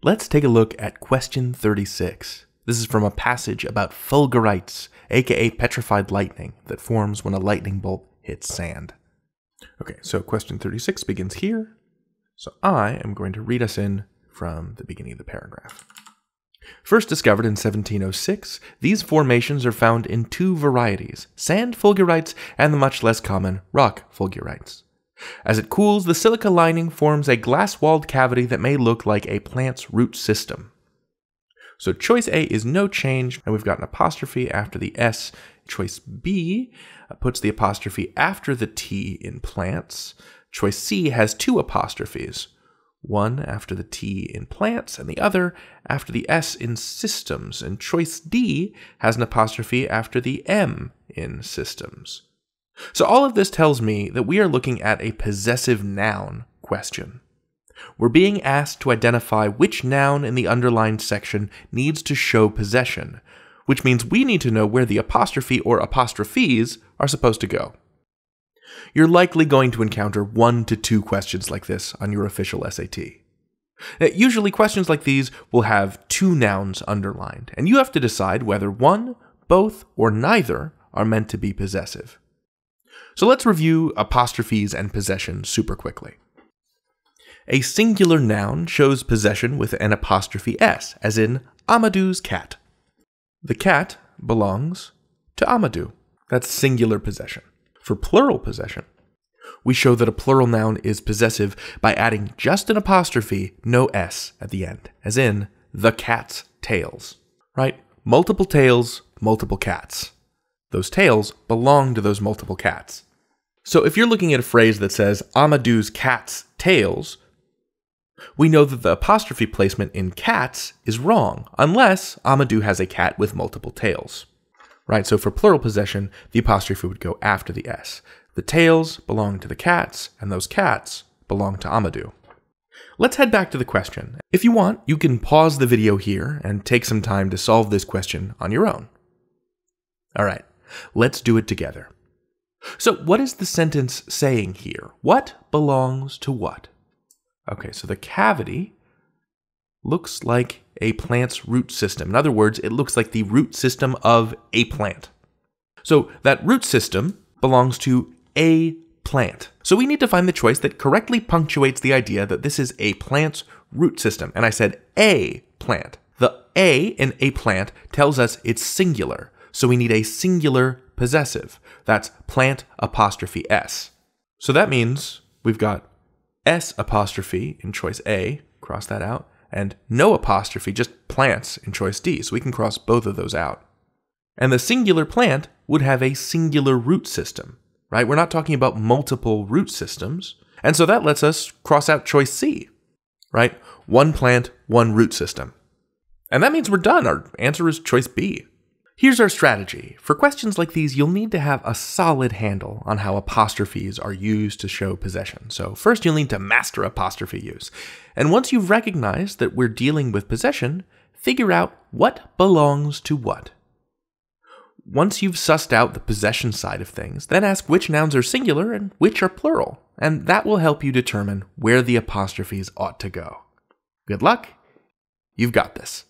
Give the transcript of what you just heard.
Let's take a look at question 36. This is from a passage about fulgurites, aka petrified lightning, that forms when a lightning bolt hits sand. Okay, so question 36 begins here. So I am going to read us in from the beginning of the paragraph. First discovered in 1706, these formations are found in two varieties sand fulgurites and the much less common rock fulgurites. As it cools, the silica lining forms a glass walled cavity that may look like a plant's root system. So choice A is no change, and we've got an apostrophe after the S. Choice B uh, puts the apostrophe after the T in plants. Choice C has two apostrophes, one after the T in plants and the other after the S in systems. And choice D has an apostrophe after the M in systems. So all of this tells me that we are looking at a possessive noun question. We're being asked to identify which noun in the underlined section needs to show possession, which means we need to know where the apostrophe or apostrophes are supposed to go. You're likely going to encounter one to two questions like this on your official SAT. Uh, usually, questions like these will have two nouns underlined, and you have to decide whether one, both, or neither are meant to be possessive. So let's review apostrophes and possession super quickly. A singular noun shows possession with an apostrophe s, as in Amadou's cat. The cat belongs to Amadou. That's singular possession. For plural possession, we show that a plural noun is possessive by adding just an apostrophe, no s at the end, as in the cat's tails. Right? Multiple tails, multiple cats. Those tails belong to those multiple cats. So if you're looking at a phrase that says Amadou's cat's tails, we know that the apostrophe placement in cats is wrong, unless Amadou has a cat with multiple tails right? So for plural possession, the apostrophe would go after the S. The tails belong to the cats, and those cats belong to Amadou. Let's head back to the question. If you want, you can pause the video here and take some time to solve this question on your own. All right, let's do it together. So, what is the sentence saying here? What belongs to what? Okay, so the cavity looks like a plant's root system. In other words, it looks like the root system of a plant. So that root system belongs to a plant. So we need to find the choice that correctly punctuates the idea that this is a plant's root system. And I said a plant. The a in a plant tells us it's singular. So we need a singular possessive. That's plant apostrophe s. So that means we've got s apostrophe in choice A, cross that out, and no apostrophe, just plants in choice D, so we can cross both of those out. And the singular plant would have a singular root system, right? We're not talking about multiple root systems. And so that lets us cross out choice C, right? One plant, one root system. And that means we're done. Our answer is choice B. Here's our strategy. For questions like these, you'll need to have a solid handle on how apostrophes are used to show possession. So first you'll need to master apostrophe use. And once you've recognized that we're dealing with possession, figure out what belongs to what. Once you've sussed out the possession side of things, then ask which nouns are singular and which are plural, and that will help you determine where the apostrophes ought to go. Good luck. You've got this.